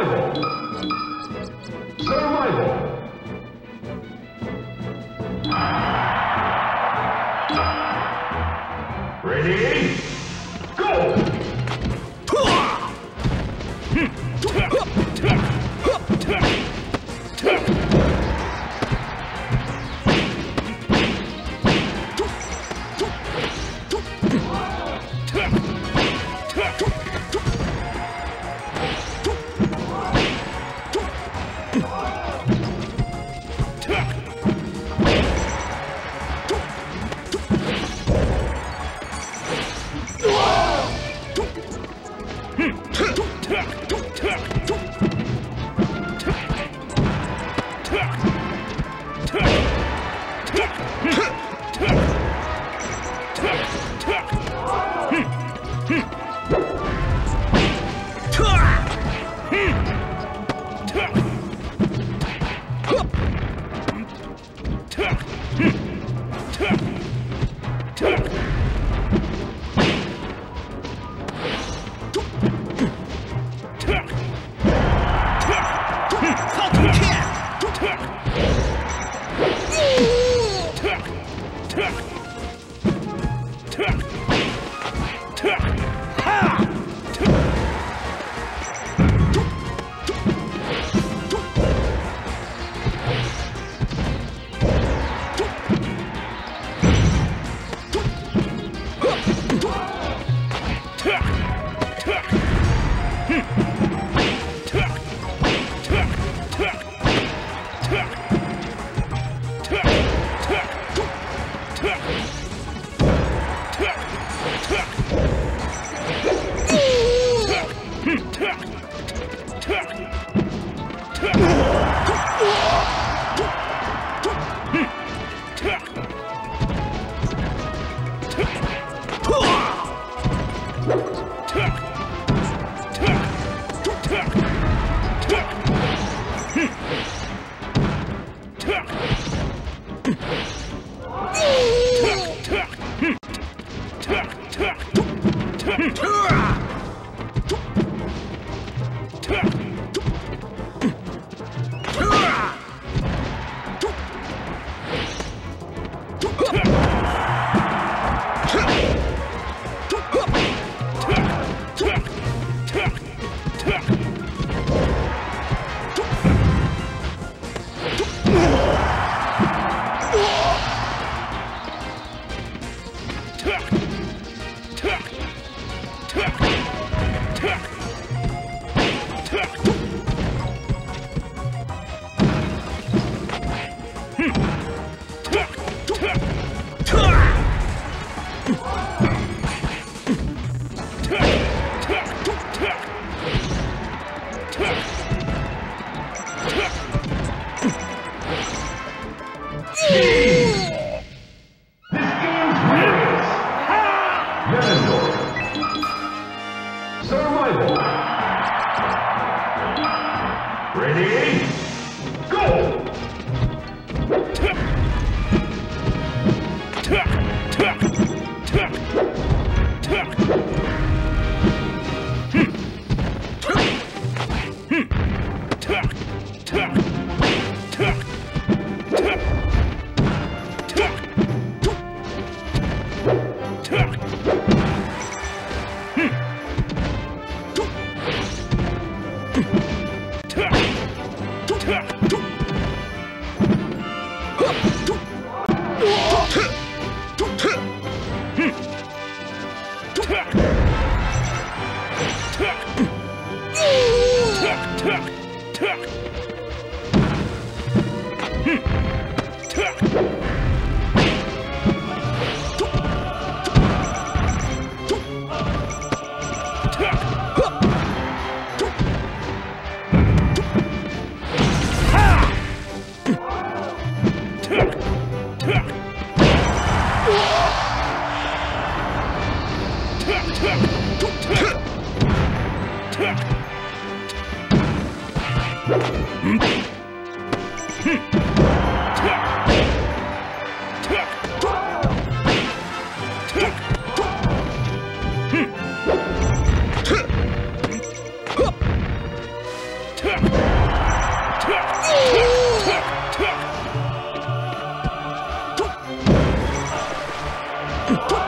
Survival. Survival. Ready? Go! Tuck! Fuck!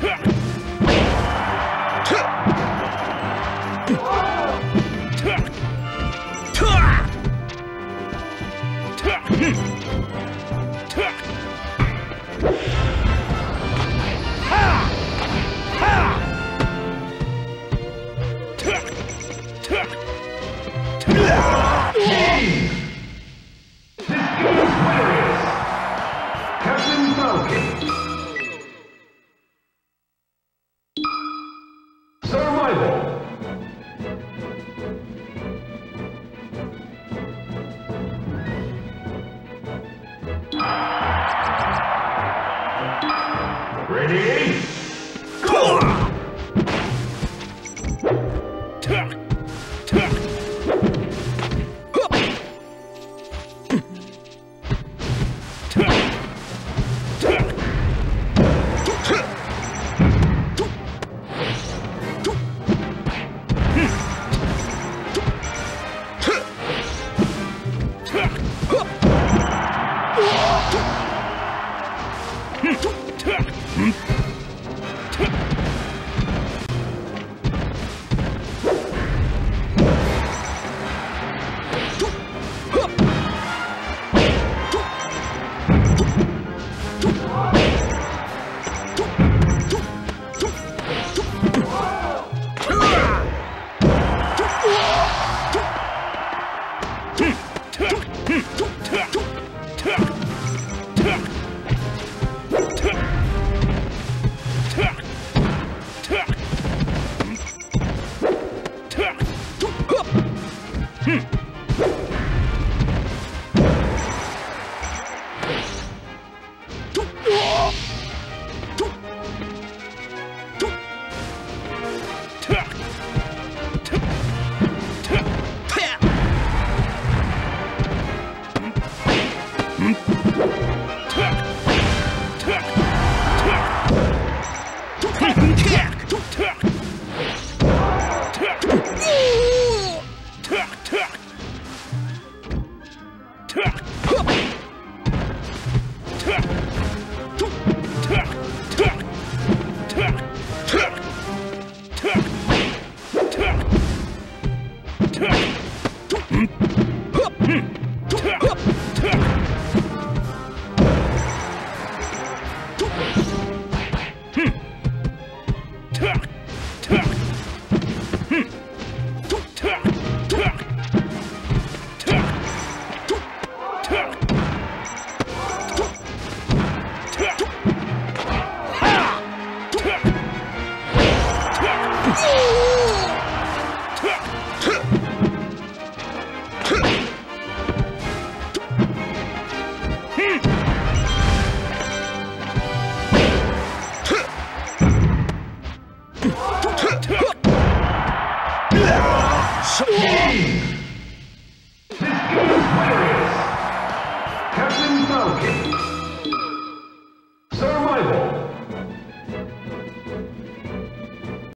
Captain